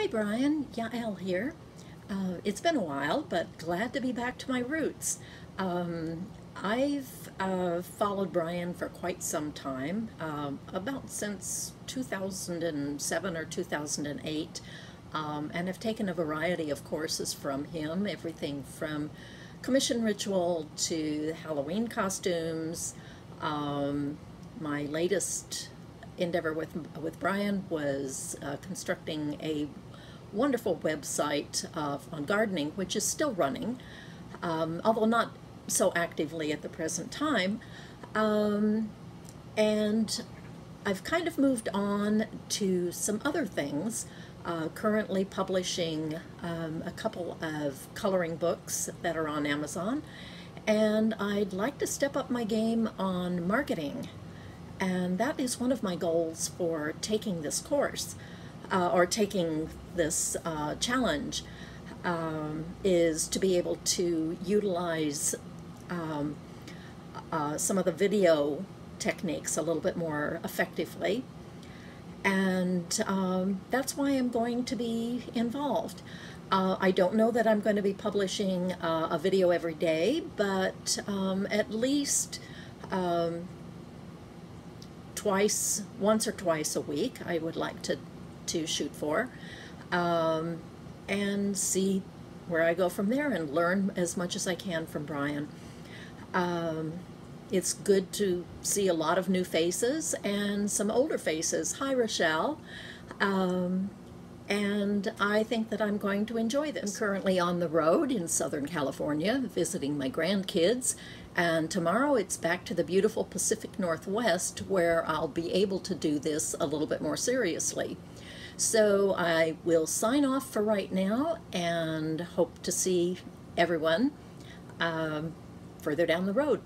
Hi Brian, Yael here. Uh, it's been a while, but glad to be back to my roots. Um, I've uh, followed Brian for quite some time, uh, about since 2007 or 2008, um, and have taken a variety of courses from him, everything from commission ritual to Halloween costumes. Um, my latest endeavor with with Brian was uh, constructing a wonderful website uh, on gardening, which is still running, um, although not so actively at the present time. Um, and I've kind of moved on to some other things. Uh, currently publishing um, a couple of coloring books that are on Amazon, and I'd like to step up my game on marketing and that is one of my goals for taking this course uh, or taking this uh, challenge um, is to be able to utilize um, uh, some of the video techniques a little bit more effectively. And um, that's why I'm going to be involved. Uh, I don't know that I'm going to be publishing uh, a video every day, but um, at least um, twice, once or twice a week, I would like to, to shoot for, um, and see where I go from there and learn as much as I can from Brian. Um, it's good to see a lot of new faces and some older faces. Hi, Rochelle. Um, and I think that I'm going to enjoy this. I'm currently on the road in Southern California visiting my grandkids and tomorrow it's back to the beautiful Pacific Northwest where I'll be able to do this a little bit more seriously. So I will sign off for right now and hope to see everyone um, further down the road.